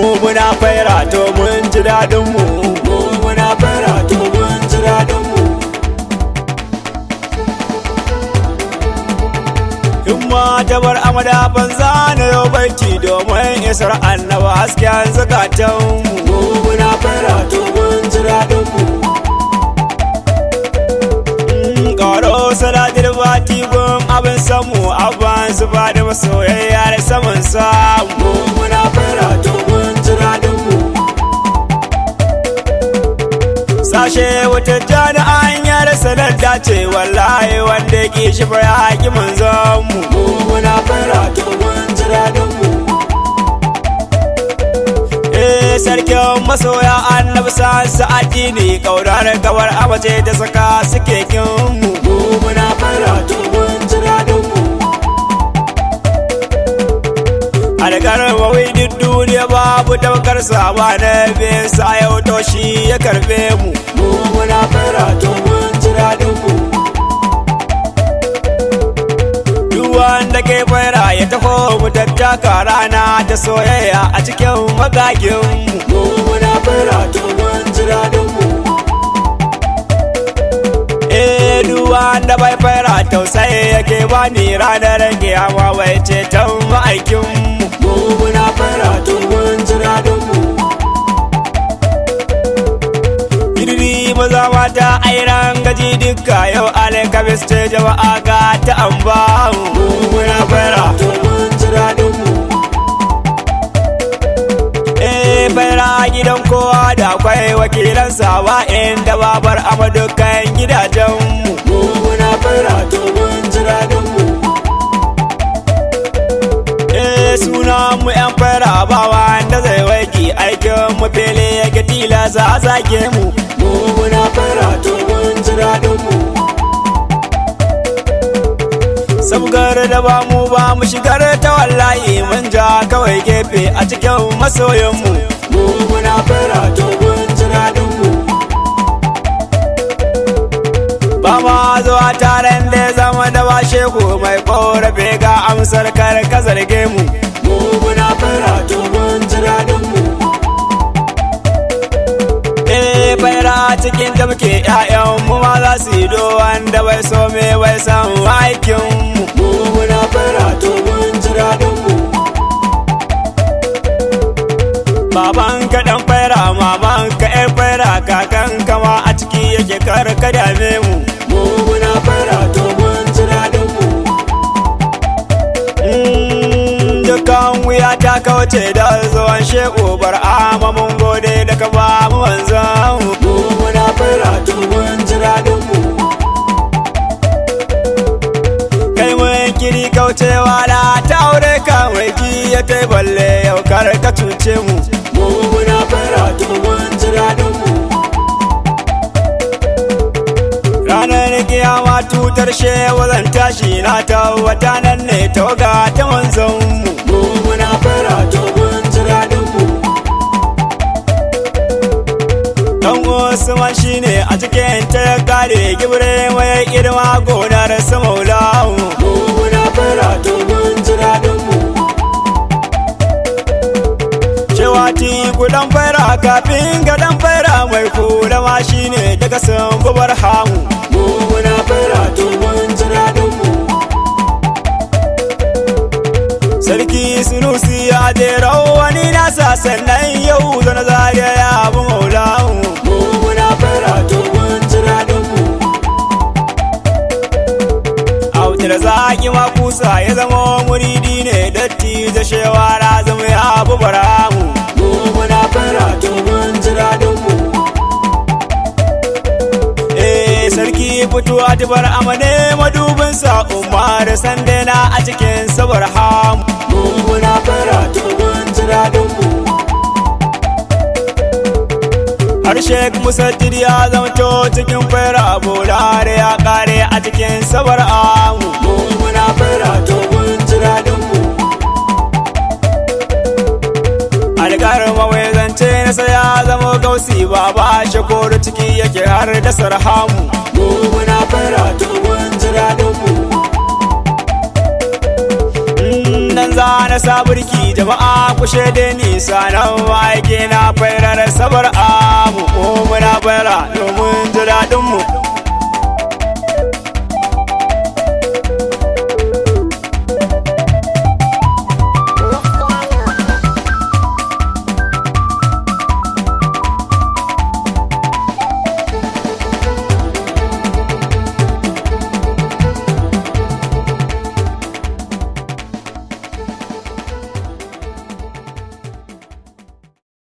mu muna faira to mun ji daɗin mu. Mu muna faira to mun ji daɗin mu. Himma ta bar amada banza na yau baiti domin isar annaba hasken zukatan mu. Muna faira to mun ji daɗin mu. Karo salatir fati gun abin samu abin su faɗi masoyayya da saman wata jami'an yara sanar dace wallahi wanda ke shi fa ya haƙi manzon mu mu muna fara to mun ji daɗin mu eh sarkin masoya annabi sa sa'adi ne kaurar gawar abace ta saka suke kin mu mu muna fara to mun ji daɗin mu algar wawai duk duniya babu saba na bin sa yau to shi ya karɓe mu. Mu muna fara to mun ji daɗin mu. Duk wanda ke fara ya taho mu tattaka rana ta soyayya a cikin magagin mu. Mu muna fara to mun ji daɗin mu. Eh duk wanda bai fara tausayi yake bani ranar kiyama bai ce tan ma'aikin mu. Mu muna fara to mun Maza mata airan gaji duka yau alkabis ce jama'a ga ta an ba mu muna fara mu Eh fara gidan kowa da akwai wakilan sawa inda babar amadukan gidajen mu. Mu muna fara to mun ji daɗin mu Eh suna mu yan fara ba wanda zai waiki aikin mu fele yake tilasa a zage mu. Muna fara to mun ji sabgar da ba mu ba mu shigar ta wallahi mun ja kawai gefe a cikin masoyan mu. Mu muna fara to mun ji daɗin mu. Ba ma zuwa taron da zama da ba sheku mai korafe ga amsar kar ka zarge mu. Muke ƴaƴan mu ma za su yi do wanda bai so me bai san aikin mu. Mu muna fara to mun ji daɗin mu. Baban ka dan fara maman ka ƴar fara kakan kama a ciki yake kar ka dame mu. Mu muna fara to mun ji daɗin mu. Dukkan wuya ta kauce da zuwan shehu bar ama mun gode da ka ba mu wanzan kaucewa da ta aure ka mai ki ya kai balle yau kar ka cuce mu. Mu muna fara to mun ji mu. Ranar kiyama tutar shewa zan tashi na ta wata nan ne tawaga ta manzon mu. Mu muna fara to mun ji daɗin mu. Dan Usman shine a cikin ta ya kare gibre mai girma gonar sa maulawu ti gudan fara kafin gadan fara mai kula ma shine daga san gubar hamu. Mu muna fara to mun ji daɗin mu. Sarki sunusi ya je rawani nasa sannan yau zana zariya ya bu maulawu mu. Muna fara to mun ji daɗin mu. Autar zaki ma kusa ya zama muridi ne datti da shewara fito a tubar amane madubin sa umar sandena a cikin sabar hamu mu muna fara to mun ji daɗin mu harshe musaddid ya zamto cikin fara bolare ya kare a cikin sabar amu mu muna fara to mun ji daɗin mu. Alƙar mawai zance na sa ya zama gausi ba ba shakoro ciki yake har da sarhamu fara to mun ji daɗin mu. Nan za na saburki jama'a kushe da nisa nan ma'aiki na fairar sabar amu mu muna fara domin ji daɗinmu